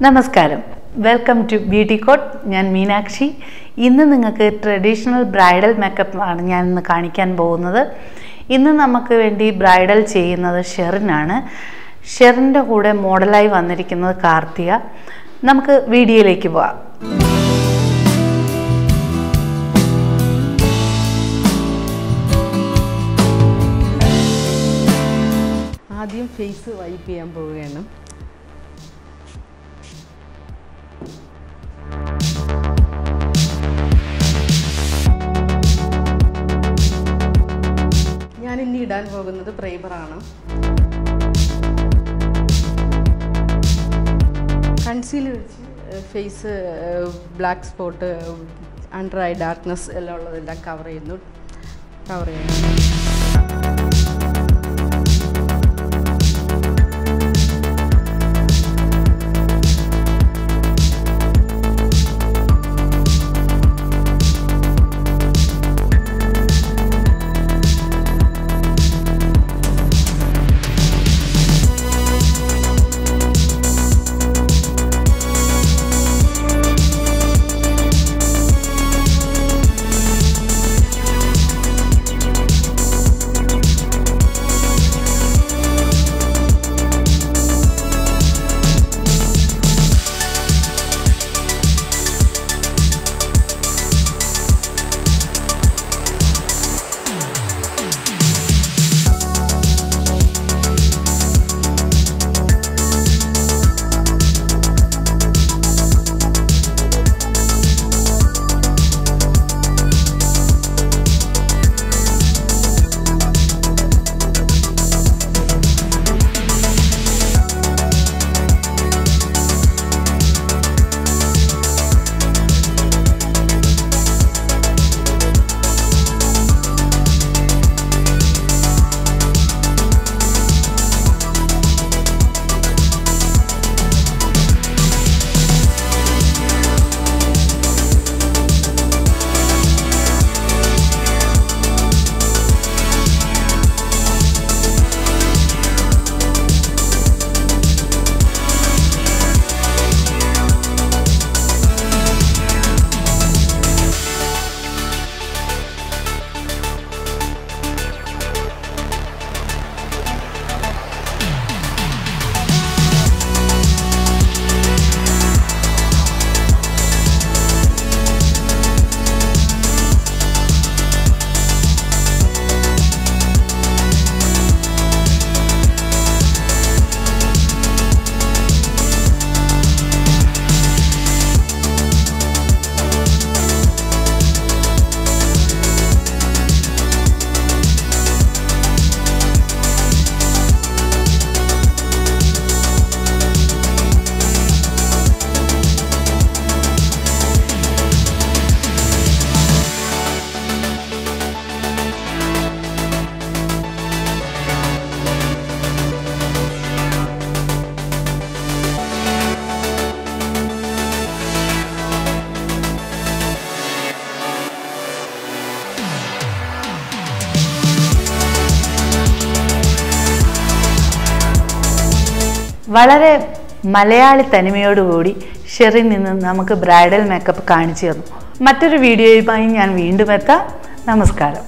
നമസ്കാരം. Welcome to beauty coat ഞാൻ മീനാക്ഷി. ഇന്ന് നിങ്ങൾക്ക് ട്രഡീഷണൽ ബ്രൈഡൽ മേക്കപ്പ് ആണ് ഞാൻ ഇന്ന് കാണിക്കാൻ പോകുന്നത്. ഇന്ന് നമുക്ക് വേണ്ടി ബ്രൈഡൽ ചെയ്യുന്നത് ഷെറിനാണ് ഷെറിന്റെ കൂടെ മോഡലായി വന്നിരിക്കുന്നത് കാർത്തിക. നമുക്ക് വീഡിയോയിലേക്ക് പോവാം. ആദ്യം ഫേസ് വൈപ്പ് ചെയ്യാൻ പോവുകയാണ്. ഇടാൻ പോകുന്നത് പ്രൈമറാണ്. Concealer face black spot under eye darkness എല്ലാം ഉള്ളതെല്ലാം കവർ ചെയ്യുന്നു. കവർ ചെയ്യുന്നു. വളരെ മലയാളി തനിമയോടുകൂടി ഷെറിൻ നിന്ന് നമുക്ക് ബ്രൈഡൽ മേക്കപ്പ് കാണിച്ചു തന്നു. മറ്റൊരു വീഡിയോയുമായി ഞാൻ വീണ്ടും എത്താം. നമസ്കാരം.